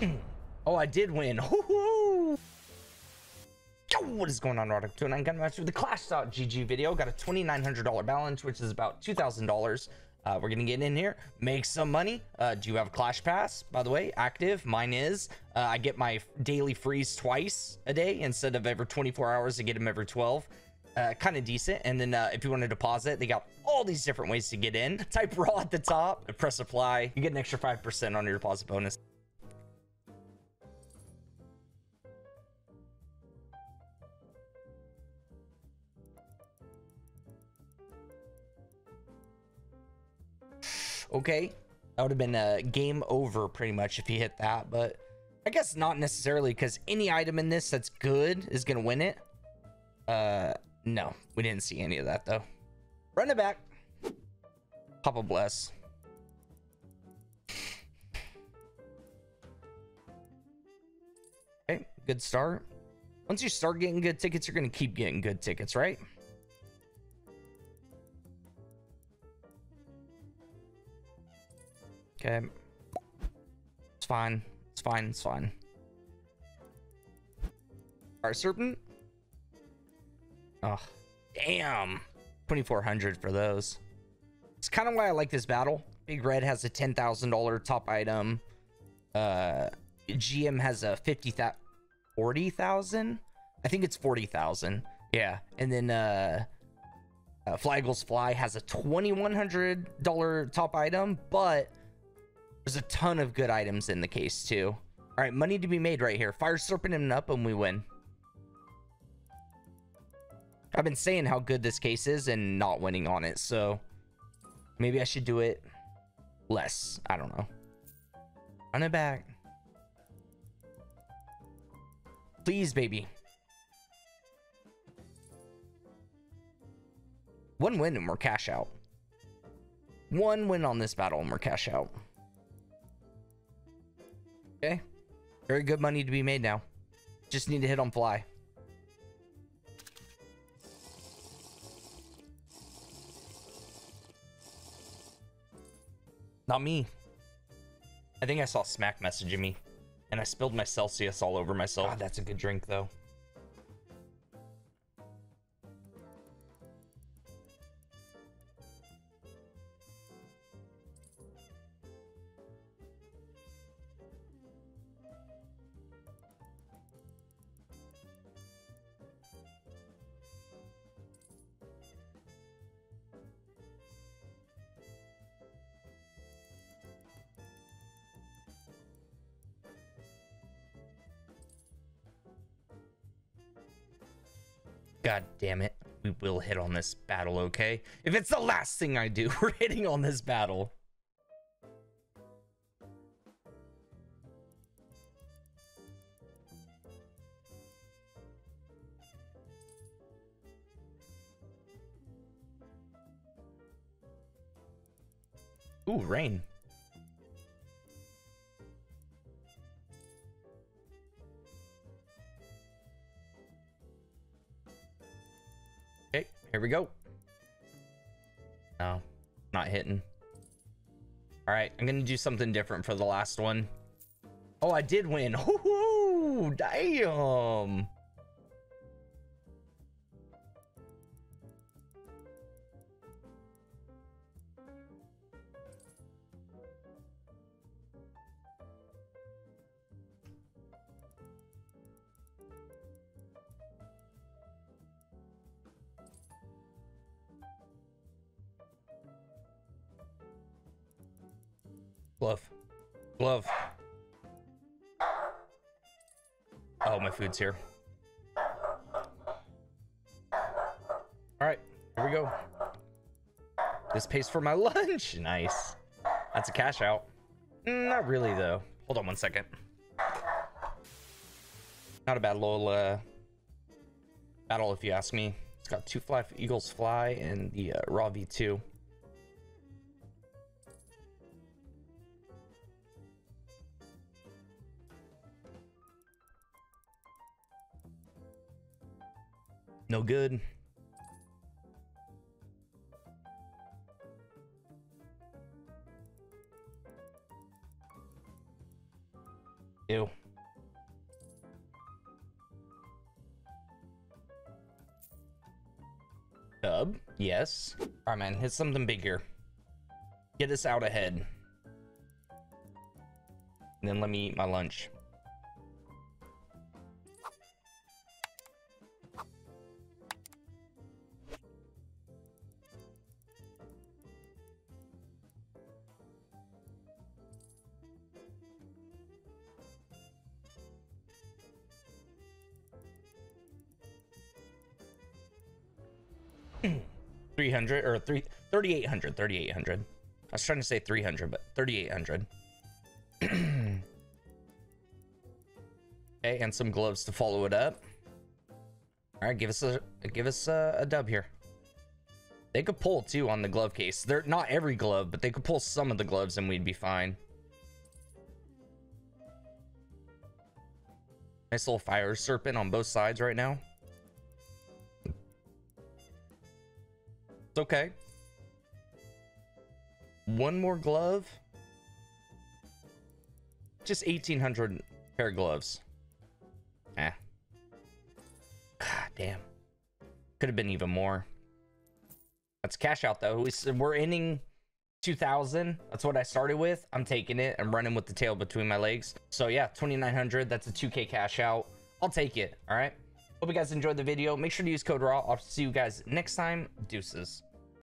oh, I did win. Yo, what is going on, RawDogg? 29 gun match with the Clash.gg video. Got a $2,900 balance, which is about $2,000. Uh, we're gonna get in here, make some money. Uh, do you have a Clash Pass, by the way? Active. Mine is. Uh, I get my daily freeze twice a day instead of every 24 hours. I get them every 12. Uh, kind of decent. And then uh, if you want to deposit, they got all these different ways to get in. Type raw at the top, press apply. You get an extra 5% on your deposit bonus. Okay. That would have been a game over pretty much if he hit that but i guess not necessarily because any item in this that's good is gonna win it. Uh no we didn't see any of that though. Run it back. Papa bless. Okay good start. Once you start getting good tickets you're gonna keep getting good tickets right Okay. It's fine. It's fine. It's fine. Our serpent. Oh, damn. 2400 for those. It's kind of why I like this battle. Big Red has a $10,000 top item. Uh, GM has a 50,000, 40,000? I think it's 40,000. Yeah. And then, uh, uh, Fly Eagles Fly has a $2,100 top item, but there's a ton of good items in the case too. All right, money to be made right here. Fire Serpent him up and we win. I've been saying how good this case is and not winning on it, so maybe I should do it less. I don't know. Run it back. Please, baby. One win and we're cash out. One win on this battle and we're cash out. Okay. Very good money to be made now. Just need to hit on fly. Not me. I think I saw Smack messaging me. And I spilled my Celsius all over myself. God, that's a good drink, though. God damn it. We will hit on this battle, okay? If it's the last thing I do, we're hitting on this battle. Ooh, rain. Here we go. No, not hitting. All right, I'm gonna do something different for the last one. Oh, I did win. Ooh, damn. Glove. Glove. Oh, my food's here. All right, here we go. This pays for my lunch. Nice. That's a cash out. Mm, not really, though. Hold on one second. Not a bad little uh, battle, if you ask me. It's got two fly eagles fly and the uh, raw V2. No good. Ew. Dub, yes. All right, man, hit something big here. Get us out ahead. And then let me eat my lunch. Three hundred or three thirty eight hundred, thirty eight hundred. I was trying to say three hundred, but thirty eight hundred. okay, and some gloves to follow it up. All right, give us a give us a, a dub here. They could pull too on the glove case. They're not every glove, but they could pull some of the gloves and we'd be fine. Nice little fire serpent on both sides right now. Okay. One more glove. Just 1800 pair of gloves. Eh. God damn. Could have been even more. That's cash out though. We're ending 2000. That's what I started with. I'm taking it. I'm running with the tail between my legs. So yeah, 2900. That's a 2k cash out. I'll take it. All right. Hope you guys enjoyed the video. Make sure to use code RAW. I'll see you guys next time. Deuces.